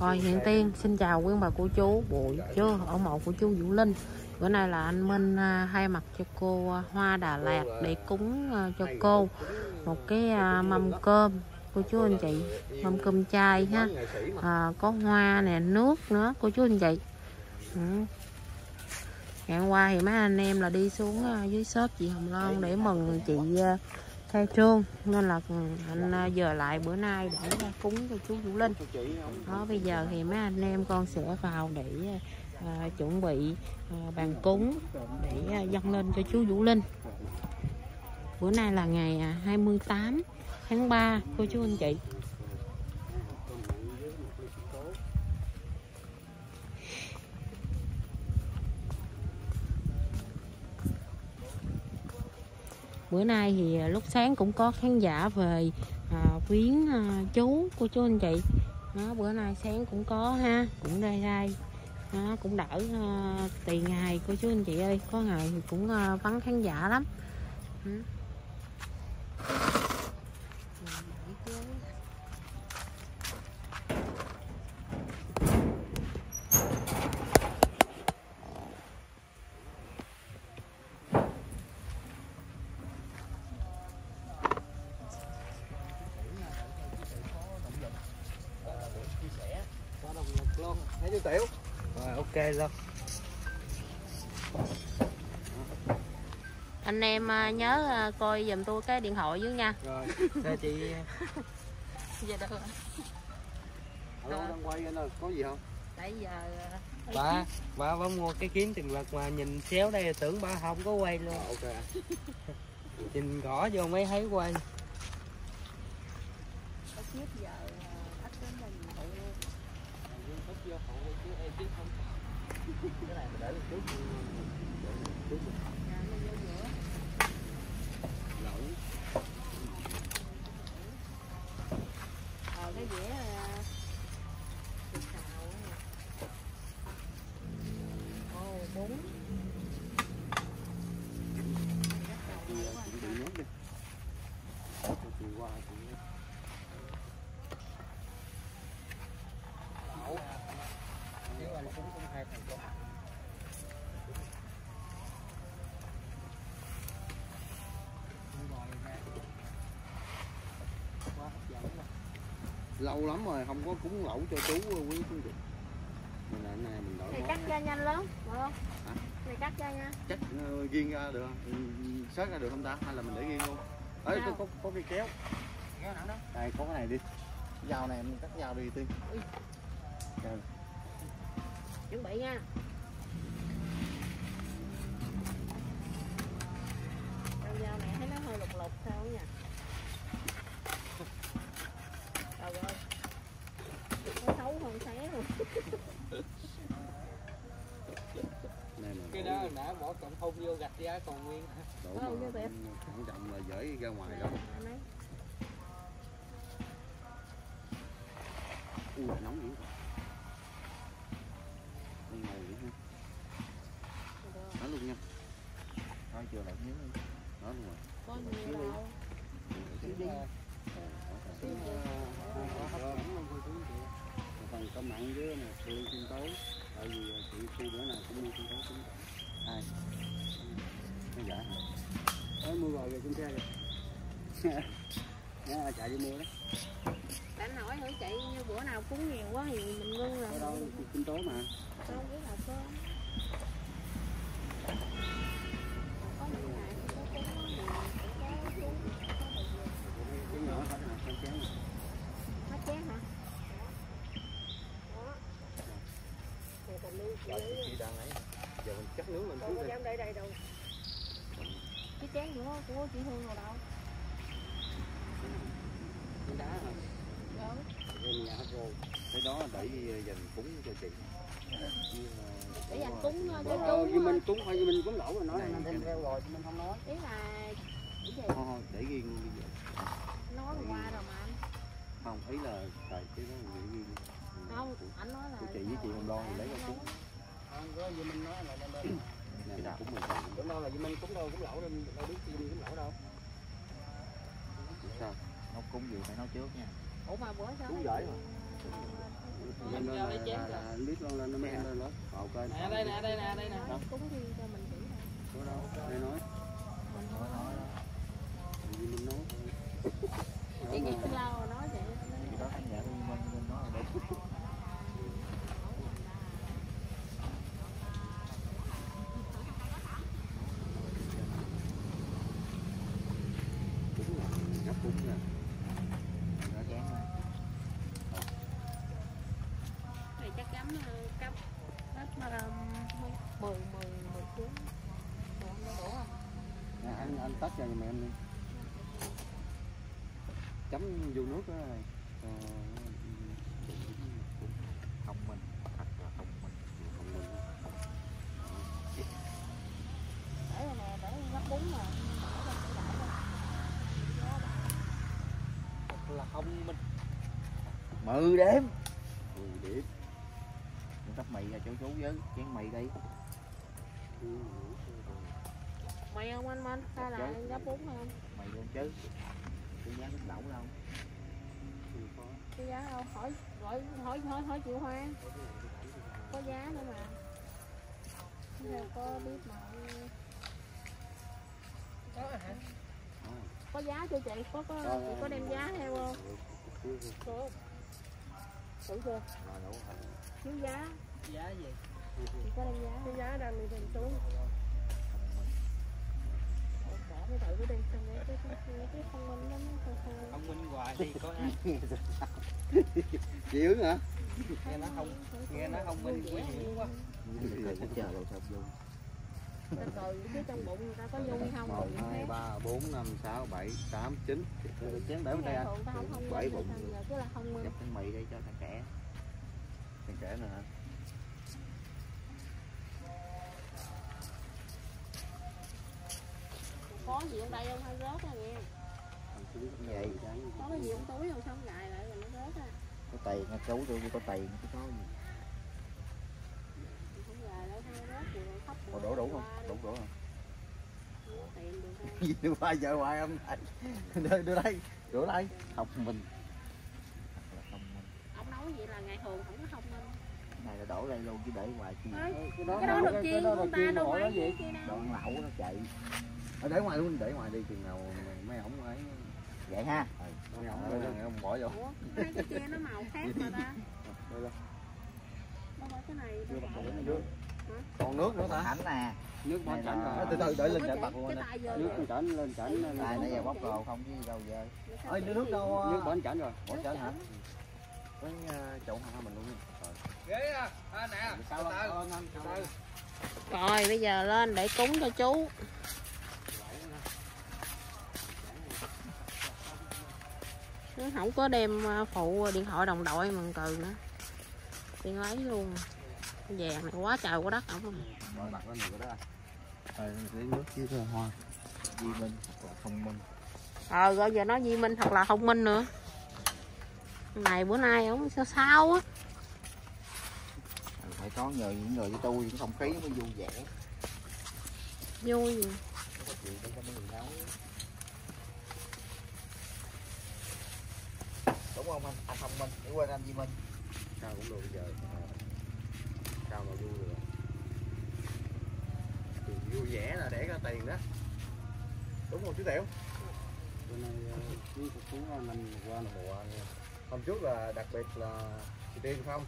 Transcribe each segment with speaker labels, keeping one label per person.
Speaker 1: Rồi hiện tiên xin chào quý bà cô chú buổi trưa ở mộ của chú Vũ Linh. Bữa nay là anh Minh à, thay mặt cho cô à, Hoa Đà Lạt để cúng à, cho cô một cái mâm cơm. Cô chú anh chị mâm cơm chay ha. À, có hoa nè nước nữa cô chú anh chị. Ừ. ngày hôm qua thì mấy anh em là đi xuống dưới shop chị Hồng Loan để mừng chị khai trương nên là anh à, giờ lại bữa nay để à, cúng cho chú Vũ Linh. Đó bây giờ thì mấy anh em con sẽ vào để à, à, chuẩn bị à, bàn cúng để à, dâng lên cho chú Vũ Linh. Bữa nay là ngày à, 28 tháng 3 cô chú anh chị. Bữa nay thì à, lúc sáng cũng có khán giả về à, viếng à, chú của chú anh chị. Đó, bữa nay sáng cũng có ha cũng đây đây. Đó, cũng đỡ à, tùy ngày của chú anh chị ơi. Có ngày thì cũng à, vắng khán giả lắm.
Speaker 2: Chú tiểu. Rồi ok luôn.
Speaker 1: Anh em à, nhớ à, coi giùm tôi cái điện thoại dưới nha.
Speaker 2: Rồi cho chị?
Speaker 1: Dạ được rồi.
Speaker 2: alo đang quay anh ơi có gì không?
Speaker 1: Tại giờ à,
Speaker 3: bà bà bà mua cái kiếm tiền vật mà nhìn xéo đây tưởng bà không có quay luôn.
Speaker 2: Ok.
Speaker 3: Nhìn gõ vô mới thấy quay.
Speaker 1: Có giờ à, ít đến là nhiều hộ luôn vô
Speaker 2: phụ
Speaker 3: chứ em chứ không cái này mình để lên trước trước.
Speaker 2: Lâu lắm rồi không có cúng lẩu cho chú quý chú chị này là này mình đổi
Speaker 1: thì cắt ra nhanh lắm phải không?
Speaker 2: Hả?
Speaker 1: thì cắt ra nha
Speaker 2: chắc ờ, ghiêng ra được không? Ừ, ra được không ta? Hay là mình để ghiêng luôn? Ấy có, có, có cái kéo.
Speaker 1: Kéo nào đó.
Speaker 2: Đây có cái này đi. Dao này mình cắt dao đi tiên.
Speaker 1: Chuẩn bị nha. Dao dao này thấy nó hơi lục lục sao nha
Speaker 3: vô gạch ra còn nguyên
Speaker 2: đổ
Speaker 1: Ờ,
Speaker 2: mà quan trọng là dễ ra ngoài
Speaker 1: Nè,
Speaker 2: đó
Speaker 1: anh ấy.
Speaker 2: ui nóng dữ Con ngồi vậy ha. Đó luôn nha. Đó chưa lại miếng đó luôn rồi.
Speaker 1: Có nhiều đâu.
Speaker 2: Xíu đi.
Speaker 1: Đi.
Speaker 2: phần công nặng với nè sư sinh tố tại vì chị sư bữa nào cũng mua sinh tố cũng ai nó giả. Mua rồi về trên xe rồi Nhá, chạy đi mua đó.
Speaker 1: Anh hỏi thử chị như bữa nào cúng nhiều quá thì mình ngưng là
Speaker 2: ở đâu? Sinh tố mà.
Speaker 1: Không biết là có cũng
Speaker 2: Dạ, chị chị đang ấy giờ mình cắt nướng trước
Speaker 1: có
Speaker 2: đi.
Speaker 1: dám đây đây đâu cái chén của của chị Hương rồi đâu?
Speaker 2: Cái đá hả?
Speaker 1: Đâu?
Speaker 2: em nhà cái đó để dành cúng cho chị.
Speaker 1: Để dành cúng cho
Speaker 2: Ờ,
Speaker 1: chú
Speaker 2: vì mình cúng vì mình cúng lẩu rồi nói anh đem theo rồi mình không nói.
Speaker 1: Ý là cái gì?
Speaker 2: Thôi để riêng đi về.
Speaker 1: nói qua rồi mà anh.
Speaker 2: Không ý là tại cái đó để riêng
Speaker 1: không anh nói là
Speaker 2: của chị với chị Loan thì lấy ra cúng.
Speaker 3: không có gì mình nói là đem bên
Speaker 2: này là cúng mình còn
Speaker 3: bữa đâu là gì mình cũng đâu cũng lẩu nên đâu biết gì cũng lẩu đâu.
Speaker 2: Sao?
Speaker 4: Nấu cúng gì phải nấu trước nha.
Speaker 1: Ủa mà bữa sao
Speaker 2: Cúng giỏi mà. là, là biết luôn lên nó mới lên lớp họ coi
Speaker 3: nè đây nè đây nè đây nè.
Speaker 1: Cúng riêng cho mình chỉ thôi
Speaker 2: có đâu đây nói?
Speaker 1: Mình nói
Speaker 2: vì mình nói.
Speaker 1: Cái gì cũng lâu rồi nói vậy
Speaker 4: đó anh nhận mình mình nói là đúng
Speaker 2: đúng là gấp đúng là
Speaker 4: rõ ràng mà
Speaker 1: này chắc chắn cấp hết mà mười mười mười cuốn đủ đủ không
Speaker 2: Nè, anh anh tắt cho giùm em đi. Chấm vô nước đó rồi Ờ,
Speaker 4: thông minh thật là thông minh
Speaker 2: không mình.
Speaker 1: Để nè để gấp bún nè
Speaker 3: là không mình.
Speaker 4: Mười đếm.
Speaker 2: Ừ, để
Speaker 4: Con tóc mì ra chỗ chú với chén mì đi.
Speaker 2: Ừ,
Speaker 1: mày không anh? Minh hay là gấp bún không
Speaker 4: mì luôn chứ. Tôi nhắn nước lẩu đâu.
Speaker 2: Có.
Speaker 1: cái giá đâu? Hỏi hỏi hỏi hỏi hỏi chịu hoa. Có giá nữa mà. Giờ có biết mà.
Speaker 2: Ờ,
Speaker 1: có giá cho chị? Có có
Speaker 2: Có,
Speaker 1: chị có đem giá. theo không? Có. Đủ chưa? Thiếu giá.
Speaker 3: Giá gì?
Speaker 1: Chị có đem giá? Thiếu giá đang đi tìm xuống cái cái đi xong cái cái cái cái thông minh lắm
Speaker 3: hoài đi có ai?
Speaker 2: Chịu hả?
Speaker 3: Nghe nó không nghe nó không minh quá
Speaker 4: giờ chắc chờ rồi sao vô
Speaker 1: từ cái trong bụng người ta có vui không
Speaker 2: một
Speaker 1: rồi
Speaker 2: hai ba bốn năm sáu bảy tám chín chén để bên đây anh.
Speaker 4: Bảy bụng. gấp chén mì đi cho thằng trẻ.
Speaker 2: Thằng trẻ nè
Speaker 1: có gì trong đây không hay rớt ra nghe. Có cái gì trong túi không xong gài lại rồi nó rớt ra
Speaker 4: có tiền nó chú tôi có tiền cái có gì.
Speaker 1: Không lại
Speaker 4: Ủa, đổ đủ không? đủ đủ không?
Speaker 1: Không?
Speaker 4: Gì đưa ba giờ hoài ông thầy đưa, đưa đây đưa đây. Học mình.
Speaker 1: Ông nói vậy là ngày thường không có thông minh.
Speaker 4: Này là đổ đây luôn chứ để ngoài chi.
Speaker 2: Cái
Speaker 1: đó được chiên của người ta đâu mấy
Speaker 2: gì
Speaker 1: kia đâu.
Speaker 4: Đoạn lẩu nó chạy
Speaker 2: để ngoài luôn để ngoài đi chừng nào mấy ổng ấy.
Speaker 4: Vậy ha.
Speaker 2: Mấy ổng mấy ổng bỏ vô.
Speaker 1: Ủa hai cái kia nó màu khác mà ta.
Speaker 2: Đây
Speaker 1: cái này
Speaker 2: còn nước nữa hả
Speaker 4: ảnh nè.
Speaker 2: Nước bỏ chảnh rồi.
Speaker 4: Từ từ để lên
Speaker 1: chị,
Speaker 4: bạc luôn
Speaker 2: nước chảnh lên chảnh lên
Speaker 4: này nãy giờ bóc đồ không chứ đâu giờ.
Speaker 2: Ơi nước đâu nước bỏ chảnh rồi. Bỏ chảnh hả?
Speaker 1: Chảnh.
Speaker 2: với chậu hoa mình luôn rồi.
Speaker 3: Ghế à, à nè. Từ từ.
Speaker 1: Rồi bây giờ lên để cúng cho chú nó không có đem à, phụ điện thoại đồng đội mừng cừ nữa. Tiền lấy luôn. Vàng này quá trời quá đất ổng
Speaker 2: đó. Rồi
Speaker 1: ờ rồi giờ nói Di Minh thật là thông minh nữa. Này bữa nay ổng sao sao á.
Speaker 4: Phải có nhờ những người với tôi cái không khí nó mới vui vẻ.
Speaker 1: Vui. Gì
Speaker 4: có chuyện để cho mấy người nấu đúng không anh? Anh thông minh để quên anh Di Minh
Speaker 2: sao cũng được bây giờ. Sao mà vui được? Thì vui vẻ là để ra tiền đó. Đúng không chú tiểu? Bữa nay chú phục năm qua là mùa hôm trước là đặc biệt là chị tiên không?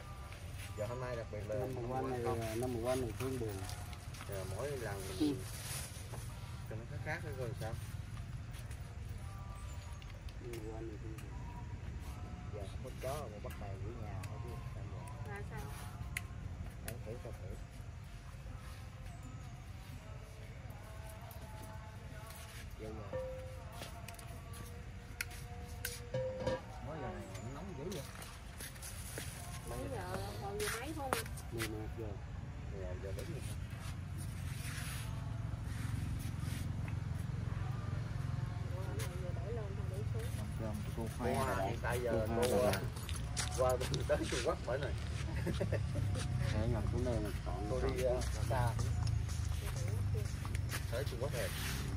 Speaker 2: Giờ hôm nay đặc biệt là năm quan này năm mùa quan này thương buồn. Giờ mỗi lần mình cho nó khác khác nữa coi sao? Mùa quan này thương buồn
Speaker 4: chó mà bắt mèo giữ nhà thôi chứ sao giờ
Speaker 1: là sao?
Speaker 4: Thấy thử cho thử. Vô giờ mới giờ này nóng dữ vậy.
Speaker 1: Bây giờ? Còn gì mấy không
Speaker 2: 11 giờ. 11 giờ đúng rồi
Speaker 1: để lên không để xuống
Speaker 4: cô
Speaker 2: Hoa
Speaker 4: rồi.
Speaker 2: hiện tại giờ cô
Speaker 4: rồi.
Speaker 2: à, qua bên tới Trung Quốc bởi này để ngập xuống đây là chọn cô đi uh, xa. Tới Trung Quốc rồi.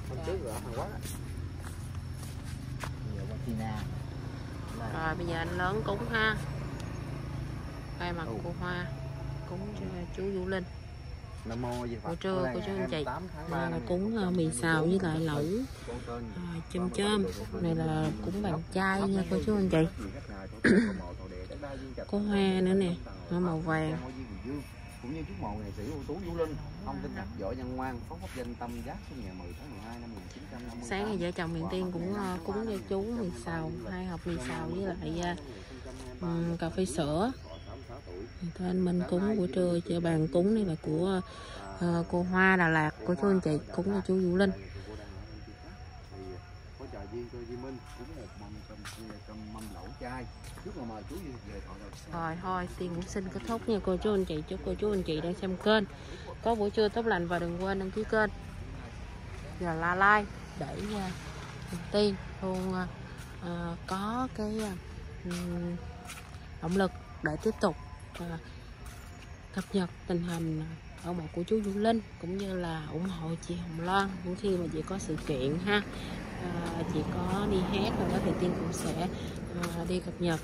Speaker 2: Hôm trước là Hàn Quốc
Speaker 4: giờ qua China.
Speaker 1: Rồi bây giờ anh lớn cúng ha. Thay mặt cô Hoa cúng cho chú Vũ Linh Buổi trưa của chú anh chị.
Speaker 4: 28 tháng
Speaker 1: Đây
Speaker 4: 3
Speaker 1: là cúng ờ, mì xào với lại lẩu
Speaker 4: tên
Speaker 1: à, chôm chôm này là cúng bằng chay nha cô chú anh chị có hoa nữa nè hoa màu vàng
Speaker 4: cũng như chúc mộ nghệ sĩ ưu tú Vũ Linh ông tin đặt giỏi nhân ngoan phóng pháp danh tâm giác sinh ngày 10 tháng 12 năm 1950
Speaker 1: sáng ngày vợ chồng miền tiên cũng ờ, cúng cho chú mì xào hai hộp mì xào với lại ờ, ừm, cà phê sữa thôi anh Minh cúng của trưa chợ bàn cúng này là của uh, cô Hoa Đà Lạt của chú anh chị cúng cho chú Vũ Linh. Rồi thôi tiền cũng xin kết thúc nha cô chú anh chị. Chúc cô chú anh chị đang xem kênh. Có buổi trưa tốt lành và đừng quên đăng ký kênh. Và la like để uh, tiên luôn uh, ờ, có cái uh, động lực để tiếp tục À, cập nhật tình hình ở mộ của chú Vũ Linh cũng như là ủng hộ chị Hồng Loan những khi mà chị có sự kiện ha. À, chị có đi hát rồi đó thì tiên cũng sẽ à, đi cập nhật.